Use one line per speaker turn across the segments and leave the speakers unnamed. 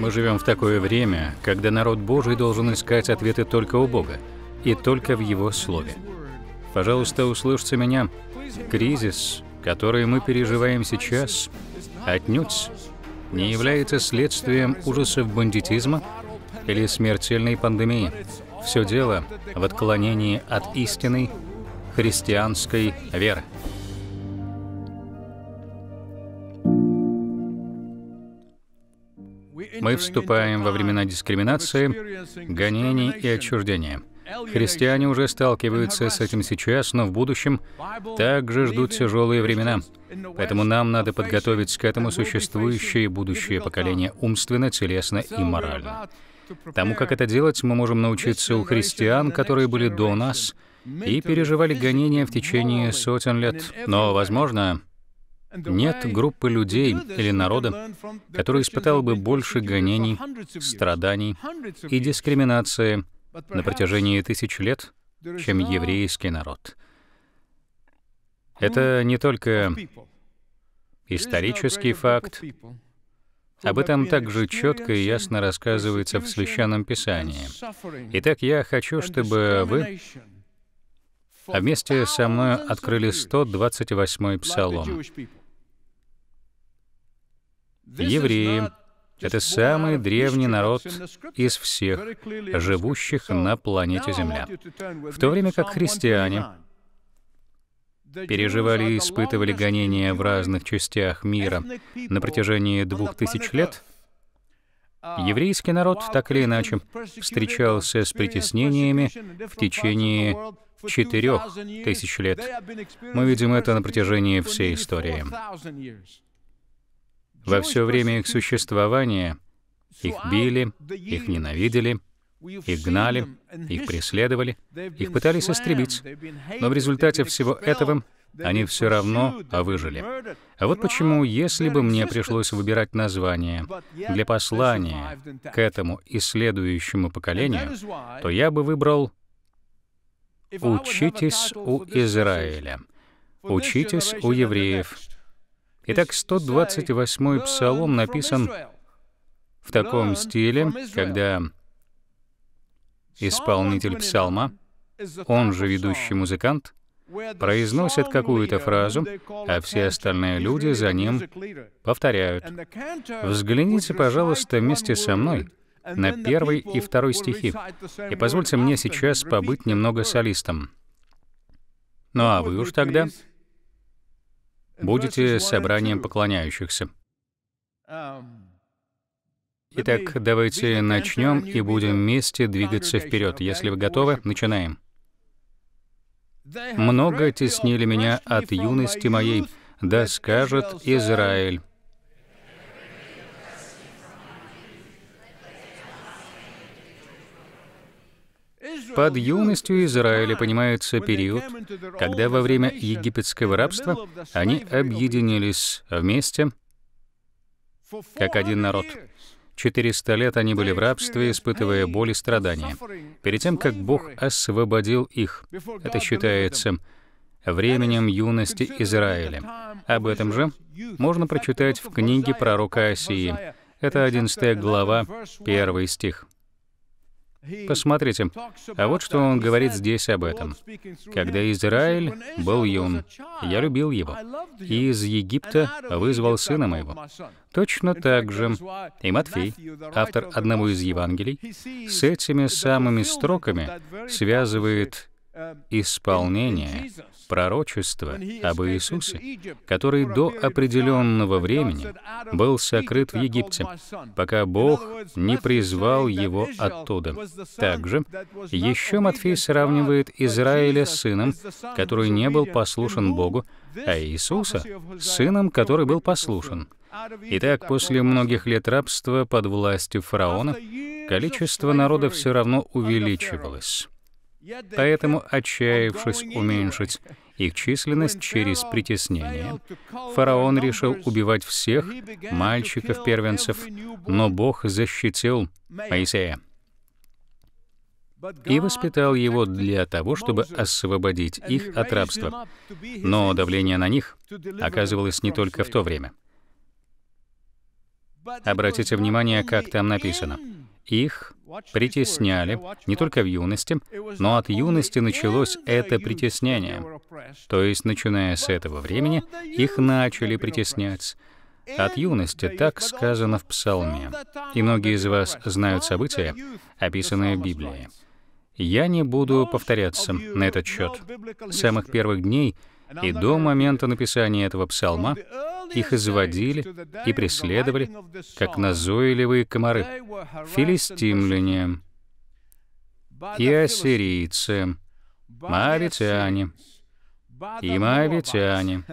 Мы живем в такое время, когда народ Божий должен искать ответы только у Бога и только в Его Слове. Пожалуйста, услышьте меня. Кризис, который мы переживаем сейчас, отнюдь не является следствием ужасов бандитизма или смертельной пандемии. Все дело в отклонении от истинной христианской веры. Мы вступаем во времена дискриминации, гонений и отчуждения. Христиане уже сталкиваются с этим сейчас, но в будущем также ждут тяжелые времена. Поэтому нам надо подготовить к этому существующее и будущее поколение умственно, телесно и морально. Тому, как это делать, мы можем научиться у христиан, которые были до нас и переживали гонения в течение сотен лет. Но, возможно, нет группы людей или народа, который испытал бы больше гонений, страданий и дискриминации на протяжении тысяч лет, чем еврейский народ. Это не только исторический факт, об этом также четко и ясно рассказывается в Священном Писании. Итак, я хочу, чтобы вы вместе со мной открыли 128-й Псалом. Евреи — это самый древний народ из всех, живущих на планете Земля. В то время как христиане переживали и испытывали гонения в разных частях мира на протяжении двух тысяч лет, еврейский народ так или иначе встречался с притеснениями в течение четырех тысяч лет. Мы видим это на протяжении всей истории. Во все время их существования их били, их ненавидели, их гнали, их преследовали, их пытались истребить. Но в результате всего этого они все равно выжили. А вот почему, если бы мне пришлось выбирать название для послания к этому и следующему поколению, то я бы выбрал «Учитесь у Израиля», «Учитесь у евреев», Итак, 128-й псалом написан в таком стиле, когда исполнитель псалма, он же ведущий музыкант, произносит какую-то фразу, а все остальные люди за ним повторяют. Взгляните, пожалуйста, вместе со мной на первый и второй стихи, и позвольте мне сейчас побыть немного солистом. Ну а вы уж тогда будете собранием поклоняющихся. Итак, давайте начнем и будем вместе двигаться вперед. Если вы готовы, начинаем. Много теснили меня от юности моей, да скажет Израиль. Под юностью Израиля понимается период, когда во время египетского рабства они объединились вместе как один народ. 400 лет они были в рабстве, испытывая боль и страдания, перед тем, как Бог освободил их. Это считается временем юности Израиля. Об этом же можно прочитать в книге пророка Осии. Это 11 глава, 1 стих. Посмотрите, а вот что он говорит здесь об этом. «Когда Израиль был юн, я любил его, и из Египта вызвал сына моего». Точно так же и Матфей, автор одного из Евангелий, с этими самыми строками связывает исполнение пророчества об Иисусе, который до определенного времени был сокрыт в Египте, пока Бог не призвал его оттуда. Также еще Матфей сравнивает Израиля с сыном, который не был послушен Богу, а Иисуса — сыном, который был послушен. Итак, после многих лет рабства под властью фараона количество народа все равно увеличивалось. Поэтому, отчаявшись уменьшить их численность через притеснение, фараон решил убивать всех мальчиков-первенцев, но Бог защитил Моисея и воспитал его для того, чтобы освободить их от рабства. Но давление на них оказывалось не только в то время. Обратите внимание, как там написано. Их притесняли не только в юности, но от юности началось это притеснение. То есть, начиная с этого времени, их начали притеснять. От юности так сказано в Псалме. И многие из вас знают события, описанные в Библии. Я не буду повторяться на этот счет. С самых первых дней и до момента написания этого псалма их изводили и преследовали, как назойливые комары, филистимляне и ассирийцы, моавитяне и моавитяне,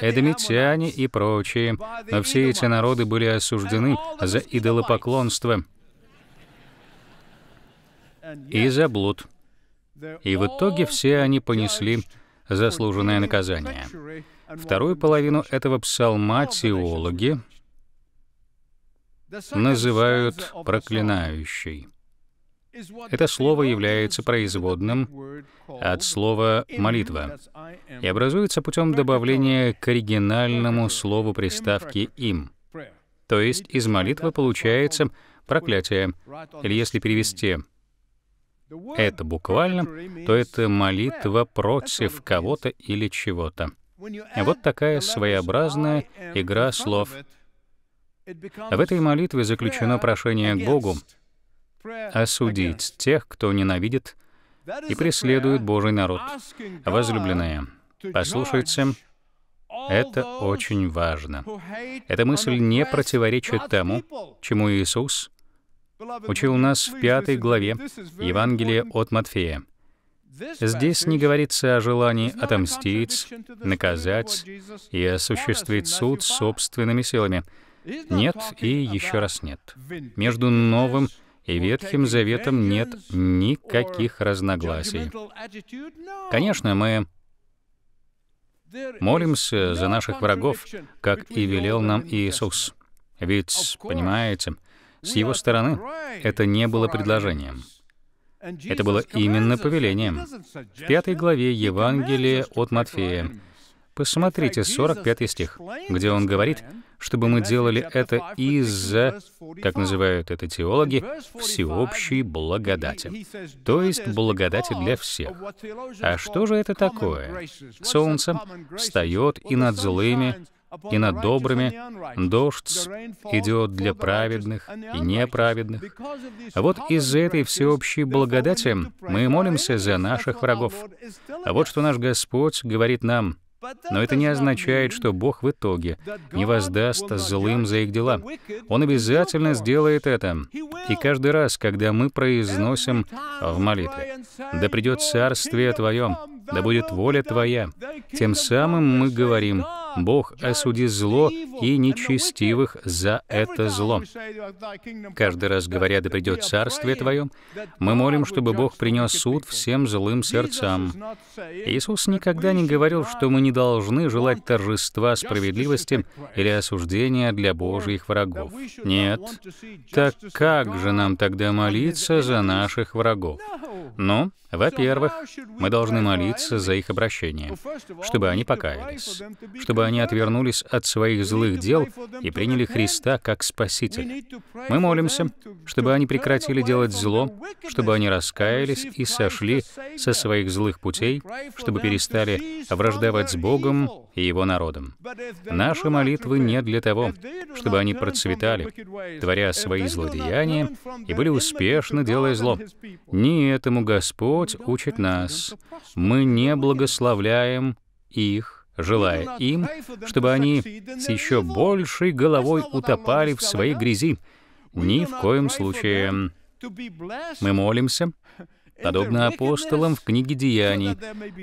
эдомитяне и прочие, но все эти народы были осуждены за идолопоклонство и за блуд. И в итоге все они понесли заслуженное наказание. Вторую половину этого псалма теологи называют проклинающей. Это слово является производным от слова «молитва» и образуется путем добавления к оригинальному слову приставки «им». То есть из молитвы получается проклятие, или если перевести это буквально, то это молитва против кого-то или чего-то. Вот такая своеобразная игра слов. В этой молитве заключено прошение к Богу осудить тех, кто ненавидит и преследует Божий народ. Возлюбленные, послушайте, это очень важно. Эта мысль не противоречит тому, чему Иисус учил нас в пятой главе Евангелия от Матфея. Здесь не говорится о желании отомстить, наказать и осуществить суд собственными силами. Нет и еще раз нет. Между Новым и Ветхим Заветом нет никаких разногласий. Конечно, мы молимся за наших врагов, как и велел нам Иисус. Ведь, понимаете, с его стороны это не было предложением. Это было именно повелением. В пятой главе Евангелия от Матфея Посмотрите 45 стих, где он говорит, чтобы мы делали это из-за, как называют это теологи, всеобщей благодати. То есть благодати для всех. А что же это такое? Солнце встает и над злыми, и над добрыми, дождь идет для праведных и неправедных. А вот из-за этой всеобщей благодати мы молимся за наших врагов. А вот что наш Господь говорит нам. Но это не означает, что Бог в итоге не воздаст злым за их дела. Он обязательно сделает это. И каждый раз, когда мы произносим в молитве «Да придет царствие Твое, да будет воля Твоя», тем самым мы говорим Бог, осуди зло и нечестивых за это зло. Каждый раз говоря, да придет царствие Твое, мы молим, чтобы Бог принес суд всем злым сердцам. Иисус никогда не говорил, что мы не должны желать торжества справедливости или осуждения для Божьих врагов. Нет. Так как же нам тогда молиться за наших врагов? Ну, во-первых, мы должны молиться за их обращение, чтобы они покаялись, чтобы они отвернулись от своих злых дел и приняли Христа как Спасителя. Мы молимся, чтобы они прекратили делать зло, чтобы они раскаялись и сошли со своих злых путей, чтобы перестали враждовать с Богом и Его народом. Наши молитвы не для того, чтобы они процветали, творя свои злодеяния и были успешны, делая зло. Не этому Господь учит нас. Мы не благословляем их, желая им, чтобы они с еще большей головой утопали в своей грязи. Ни в коем случае. Мы молимся, подобно апостолам в книге Деяний,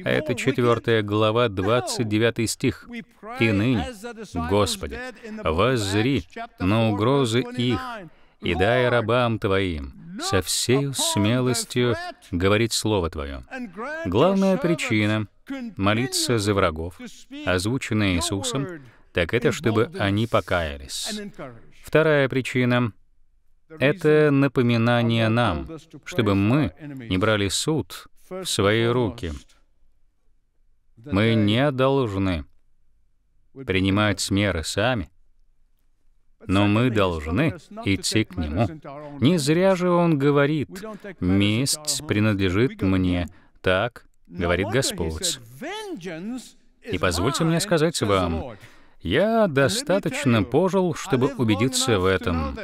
это 4 глава, 29 стих. «И ныне, Господи, воззри на угрозы их, и дай рабам Твоим со всей смелостью говорить Слово Твое». Главная причина молиться за врагов, озвученная Иисусом, так это чтобы они покаялись. Вторая причина — это напоминание нам, чтобы мы не брали суд в свои руки. Мы не должны принимать меры сами, но мы должны идти к Нему. Не зря же Он говорит, «Месть принадлежит мне». Так говорит Господь. И позвольте мне сказать вам, я достаточно пожил, чтобы убедиться в этом.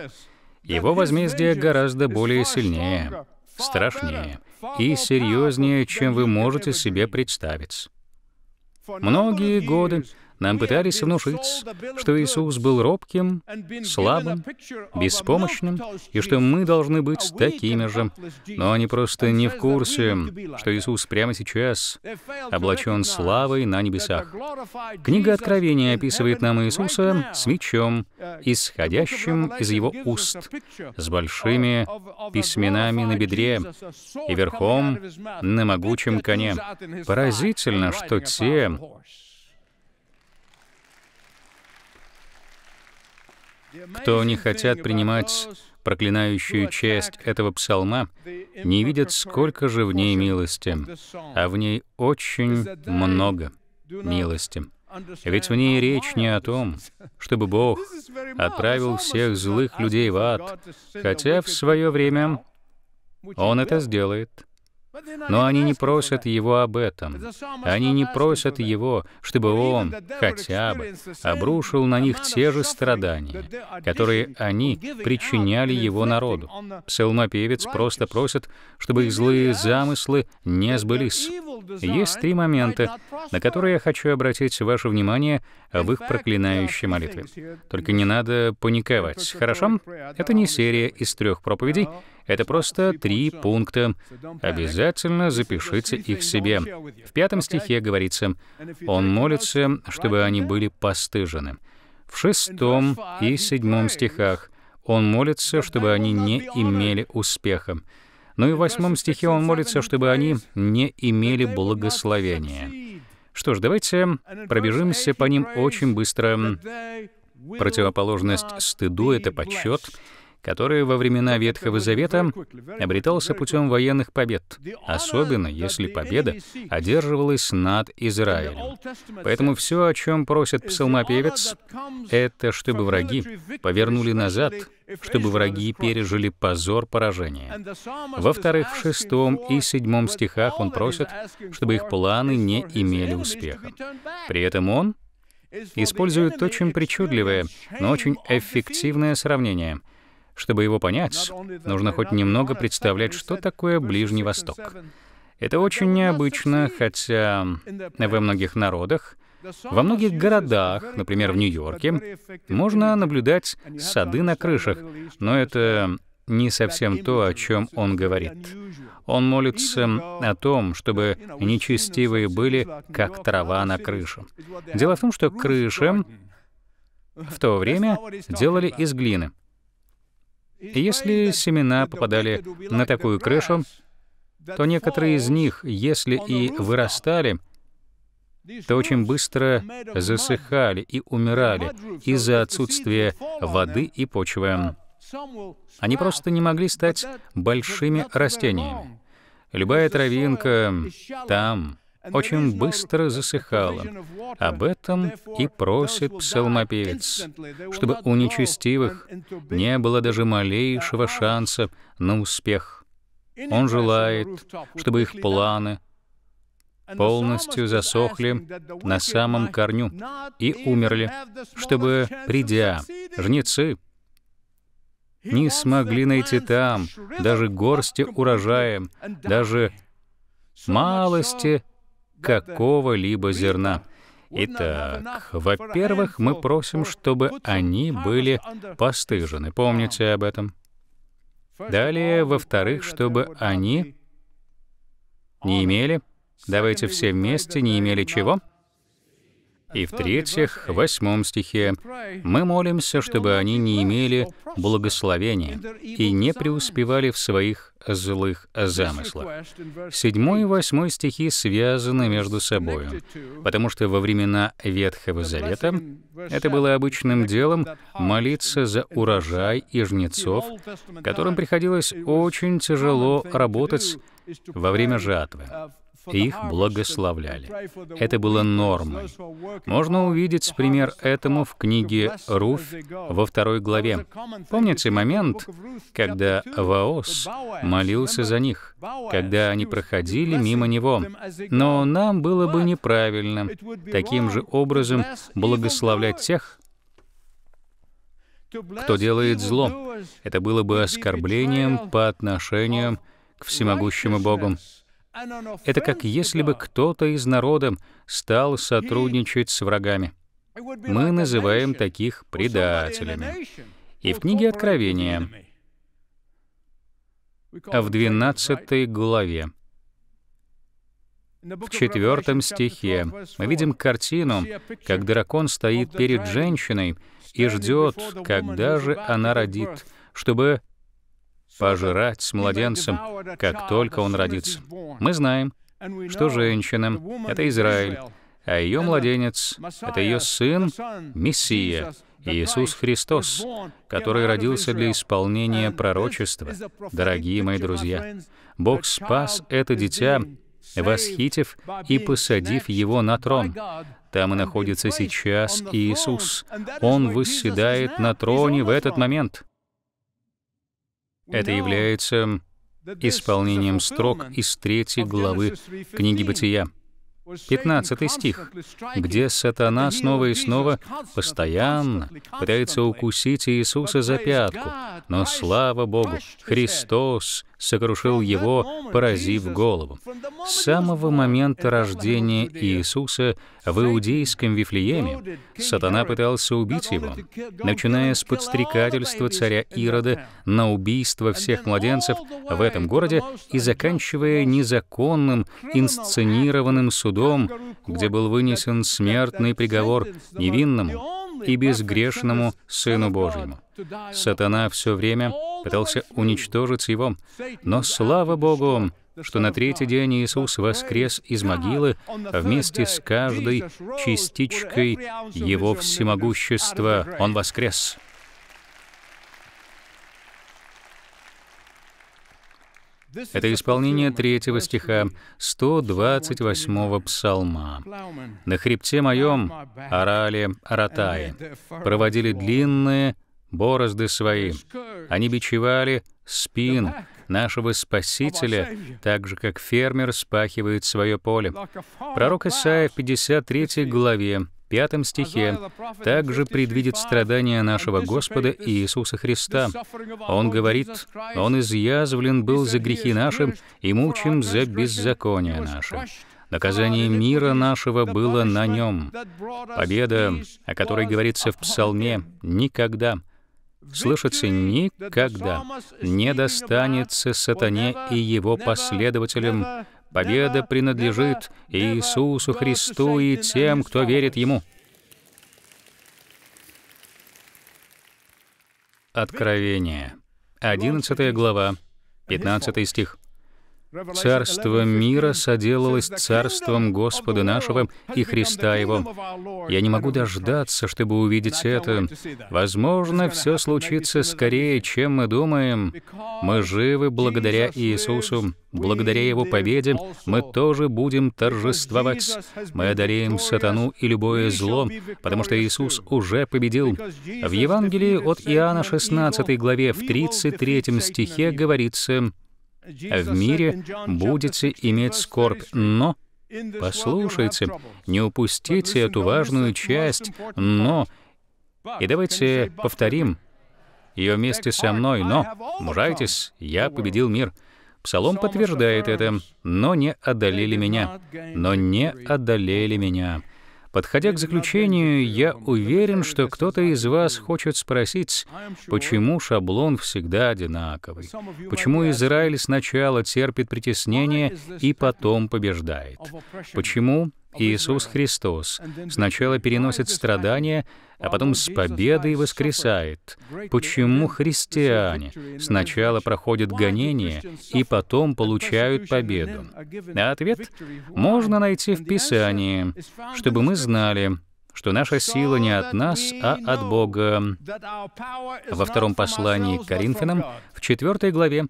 Его возмездие гораздо более сильнее, страшнее и серьезнее, чем вы можете себе представить. Многие годы нам пытались внушить, что Иисус был робким, слабым, беспомощным, и что мы должны быть такими же. Но они просто не в курсе, что Иисус прямо сейчас облачен славой на небесах. Книга Откровения описывает нам Иисуса с мечом, исходящим из его уст, с большими письменами на бедре и верхом на могучем коне. Поразительно, что те, Кто не хотят принимать проклинающую часть этого псалма, не видят, сколько же в ней милости, а в ней очень много милости. Ведь в ней речь не о том, чтобы Бог отправил всех злых людей в ад, хотя в свое время Он это сделает. Но они не просят Его об этом. Они не просят Его, чтобы Он хотя бы обрушил на них те же страдания, которые они причиняли Его народу. Псалмопевец просто просит, чтобы их злые замыслы не сбылись. Есть три момента, на которые я хочу обратить ваше внимание в их проклинающей молитве. Только не надо паниковать, хорошо? Это не серия из трех проповедей, это просто три пункта. Обязательно запишите их себе. В пятом стихе говорится, «Он молится, чтобы они были постыжены». В шестом и седьмом стихах он молится, чтобы они не имели успеха. Ну и в восьмом стихе он молится, чтобы они не имели благословения. Что ж, давайте пробежимся по ним очень быстро. Противоположность стыду — это почет, который во времена Ветхого Завета обретался путем военных побед, особенно если победа одерживалась над Израилем. Поэтому все, о чем просит псалмопевец, это чтобы враги повернули назад, чтобы враги пережили позор поражения. Во-вторых, в шестом и седьмом стихах он просит, чтобы их планы не имели успеха. При этом он использует очень причудливое, но очень эффективное сравнение — чтобы его понять, нужно хоть немного представлять, что такое Ближний Восток. Это очень необычно, хотя во многих народах, во многих городах, например, в Нью-Йорке, можно наблюдать сады на крышах, но это не совсем то, о чем он говорит. Он молится о том, чтобы нечестивые были, как трава на крыше. Дело в том, что крыши в то время делали из глины. Если семена попадали на такую крышу, то некоторые из них, если и вырастали, то очень быстро засыхали и умирали из-за отсутствия воды и почвы. Они просто не могли стать большими растениями. Любая травинка там, очень быстро засыхала. Об этом и просит псалмопевец, чтобы у нечестивых не было даже малейшего шанса на успех. Он желает, чтобы их планы полностью засохли на самом корню и умерли, чтобы, придя, жнецы не смогли найти там даже горсти урожая, даже малости какого-либо зерна. Итак, во-первых, мы просим, чтобы они были постыжены. Помните об этом. Далее, во-вторых, чтобы они не имели, давайте все вместе, не имели чего? И в-третьих, в восьмом стихе, мы молимся, чтобы они не имели благословения и не преуспевали в своих злых замыслах. Седьмой и восьмой стихи связаны между собой, потому что во времена Ветхого Завета это было обычным делом молиться за урожай и жнецов, которым приходилось очень тяжело работать во время жатвы. Их благословляли. Это было нормой. Можно увидеть пример этому в книге «Руфь» во второй главе. Помните момент, когда Ваос молился за них, когда они проходили мимо него? Но нам было бы неправильно таким же образом благословлять тех, кто делает зло. Это было бы оскорблением по отношению к всемогущему Богу. Это как если бы кто-то из народа стал сотрудничать с врагами. Мы называем таких предателями. И в книге Откровения, в 12 главе, в четвертом стихе мы видим картину, как дракон стоит перед женщиной и ждет, когда же она родит, чтобы пожирать с младенцем, как только он родится. Мы знаем, что женщина — это Израиль, а ее младенец — это ее сын, Мессия, Иисус Христос, который родился для исполнения пророчества. Дорогие мои друзья, Бог спас это дитя, восхитив и посадив его на трон. Там и находится сейчас Иисус. Он восседает на троне в этот момент. Это является исполнением строк из третьей главы книги Бытия. 15 стих, где сатана снова и снова постоянно пытается укусить Иисуса за пятку, но слава Богу, Христос сокрушил его, поразив голову. С самого момента рождения Иисуса в иудейском Вифлееме сатана пытался убить его, начиная с подстрекательства царя Ирода на убийство всех младенцев в этом городе и заканчивая незаконным инсценированным судом, где был вынесен смертный приговор невинному и безгрешному Сыну Божьему. Сатана все время пытался уничтожить его, но слава Богу, что на третий день Иисус воскрес из могилы вместе с каждой частичкой Его всемогущества. Он воскрес. Это исполнение третьего стиха 128-го псалма. «На хребте моем орали аратаи, проводили длинные борозды свои. Они бичевали спину нашего Спасителя, так же, как фермер спахивает свое поле. Пророк Исаия в 53 главе, 5 стихе, также предвидит страдания нашего Господа Иисуса Христа. Он говорит, «Он изъязвлен был за грехи наши и мучим за беззаконие наше». Наказание мира нашего было на нем. Победа, о которой говорится в Псалме, никогда — слышится никогда, не достанется сатане и его последователям. Победа принадлежит Иисусу Христу и тем, кто верит Ему. Откровение. 11 глава, 15 стих. Царство мира соделалось царством Господа нашего и Христа Его. Я не могу дождаться, чтобы увидеть это. Возможно, все случится скорее, чем мы думаем. Мы живы благодаря Иисусу. Благодаря Его победе мы тоже будем торжествовать. Мы одолеем сатану и любое зло, потому что Иисус уже победил. В Евангелии от Иоанна 16 главе в 33 стихе говорится в мире будете иметь скорбь, но послушайте, не упустите эту важную часть, но... И давайте повторим ее вместе со мной, но мужайтесь, я победил мир. Псалом подтверждает это, но не одолели меня, но не одолели меня. Подходя к заключению, я уверен, что кто-то из вас хочет спросить, почему шаблон всегда одинаковый? Почему Израиль сначала терпит притеснение и потом побеждает? Почему Иисус Христос сначала переносит страдания, а потом с победой воскресает. Почему христиане сначала проходят гонения и потом получают победу? А ответ можно найти в Писании, чтобы мы знали, что наша сила не от нас, а от Бога. Во втором послании к Коринфянам, в четвертой главе,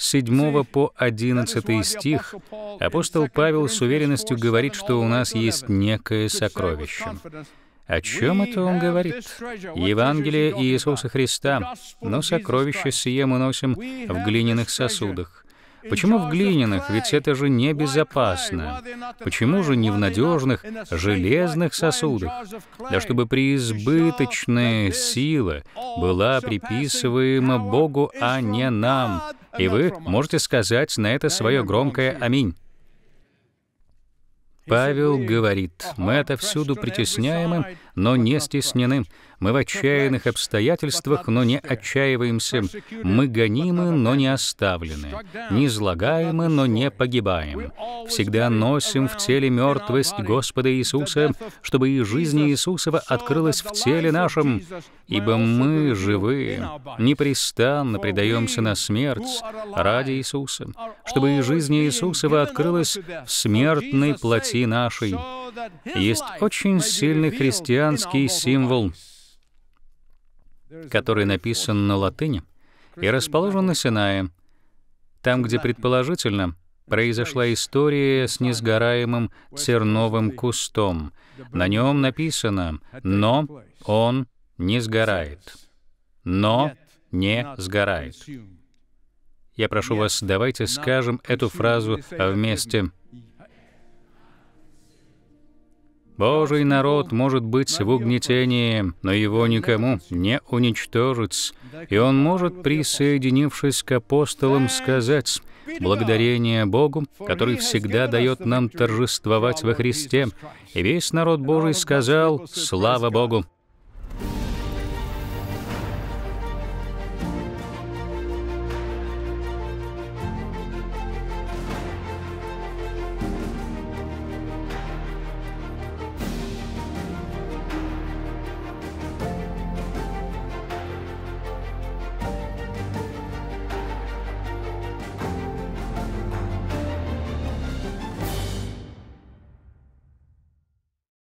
7 по 11 стих апостол Павел с уверенностью говорит, что у нас есть некое сокровище. О чем это он говорит? Евангелие Иисуса Христа, но сокровище сие мы носим в глиняных сосудах. Почему в глиняных? Ведь это же небезопасно. Почему же не в надежных железных сосудах? Да чтобы преизбыточная сила была приписываема Богу, а не нам. И вы можете сказать на это свое громкое «Аминь». Павел говорит, мы отовсюду притесняемы, но не стеснены. Мы в отчаянных обстоятельствах, но не отчаиваемся. Мы гонимы, но не оставлены. Не излагаемы, но не погибаем. Всегда носим в теле мертвость Господа Иисуса, чтобы и жизнь Иисусова открылась в теле нашем. Ибо мы, живые, непрестанно предаемся на смерть ради Иисуса, чтобы и жизнь Иисусова открылась в смертной плоти нашей. Есть очень сильный христианский символ — который написан на латыни и расположен на Синае, там, где предположительно произошла история с несгораемым терновым кустом. На нем написано «но он не сгорает». «Но не сгорает». Я прошу вас, давайте скажем эту фразу вместе. Божий народ может быть в угнетении, но его никому не уничтожить, и он может, присоединившись к апостолам, сказать «Благодарение Богу, который всегда дает нам торжествовать во Христе». И весь народ Божий сказал «Слава Богу».